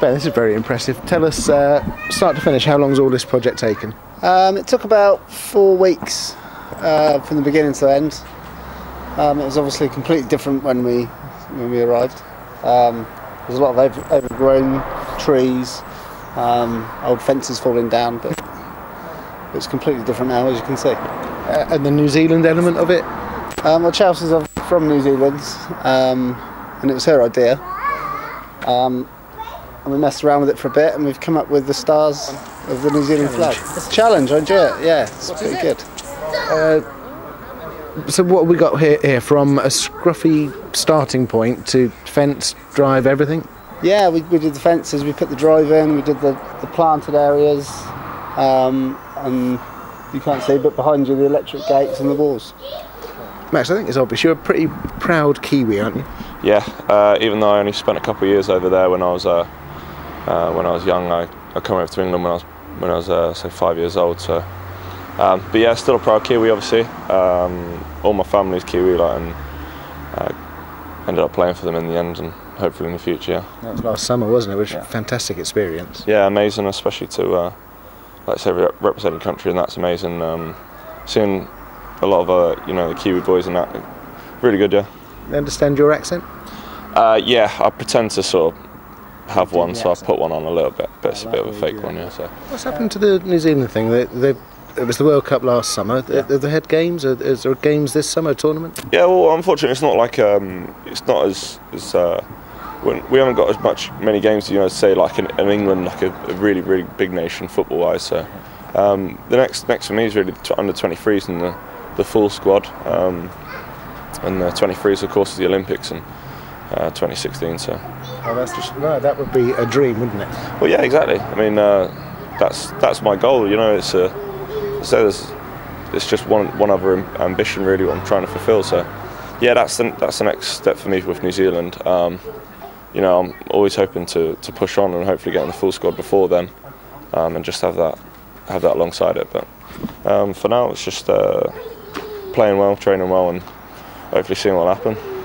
This is very impressive. Tell us, uh, start to finish, how long has all this project taken? Um, it took about four weeks uh, from the beginning to the end. Um, it was obviously completely different when we when we arrived. Um, there's a lot of over, overgrown trees, um, old fences falling down, but it's completely different now, as you can see. Uh, and the New Zealand element of it? Um, well, Chelsea's are from New Zealand, um, and it was her idea. Um, and we messed around with it for a bit, and we've come up with the stars of the New Zealand flag. Challenge, I enjoy it. Yeah, it's pretty good. So what have we got here, here from a scruffy starting point to fence, drive, everything? Yeah, we, we did the fences, we put the drive in, we did the, the planted areas, um, and you can't see, but behind you the electric gates and the walls. Max, I think it's obvious you're a pretty proud Kiwi, aren't you? Yeah, uh, even though I only spent a couple of years over there when I was uh, uh, when I was young, I, I came over to England when I was when I was uh, say five years old. So, um, but yeah, still a proud Kiwi, obviously. Um, all my family's Kiwi, like, and uh, ended up playing for them in the end, and hopefully in the future. Yeah, That was last summer, wasn't it? Which was a fantastic experience. yeah amazing, especially to uh, like I say representing country, and that's amazing. Um, seeing a lot of uh, you know the Kiwi boys and that, really good. Yeah. They Understand your accent? Uh, yeah, I pretend to sort of have one, so I put one on a little bit, but it's a bit of a fake one, yeah. So What's happened to the New Zealand thing? They, they, it was the World Cup last summer. Are they had games? Are, is there games this summer? Tournament? yeah, well, unfortunately, it's not like um, it's not as as uh, when, we haven't got as much many games, you know, say like in, in England, like a, a really really big nation football wise. So um, the next next for me is really the t- under 23s and the the full squad, um, and the 23s of course is the Olympics and uh, 2016. So. Oh, that's just, no, that would be a dream, wouldn't it? Well, yeah, exactly. I mean, uh, that's that's my goal. You know, it's a so there's it's just one one other ambition really what I'm trying to fulfil. So, yeah, that's the that's the next step for me with New Zealand. Um, you know, I'm always hoping to, to push on and hopefully get in the full squad before then, um, and just have that have that alongside it. But um, for now, it's just uh, playing well, training well, and hopefully seeing what will happen.